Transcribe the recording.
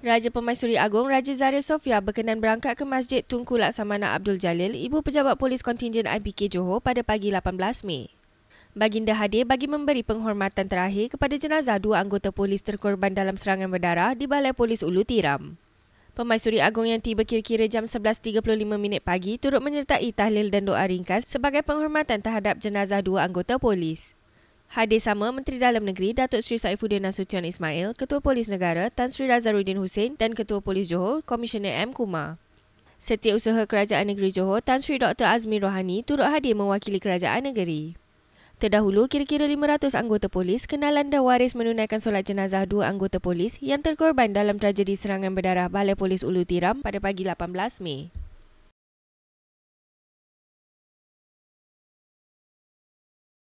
Raja Pemaisuri Agong Raja Zaria Sofia berkenan berangkat ke Masjid Tunku Laksamana Abdul Jalil, Ibu Pejabat Polis Kontingen IPK Johor pada pagi 18 Mei. Baginda hadir bagi memberi penghormatan terakhir kepada jenazah dua anggota polis terkorban dalam serangan berdarah di Balai Polis Ulu Tiram. Pemaisuri Agong yang tiba kira-kira jam 11.35 minit pagi turut menyertai tahlil dan doa ringkas sebagai penghormatan terhadap jenazah dua anggota polis. Hadir sama Menteri Dalam Negeri Datuk Seri Saifuddin Nasution Ismail, Ketua Polis Negara Tan Sri Razaruddin Hussein dan Ketua Polis Johor Komisioner M. Kumar. Setiausaha Kerajaan Negeri Johor Tan Sri Dr. Azmi Rohani turut hadir mewakili Kerajaan Negeri. Terdahulu, kira-kira 500 anggota polis kenalan dan waris menunaikan solat jenazah dua anggota polis yang terkorban dalam tragedi serangan berdarah Balai Polis Ulu Tiram pada pagi 18 Mei.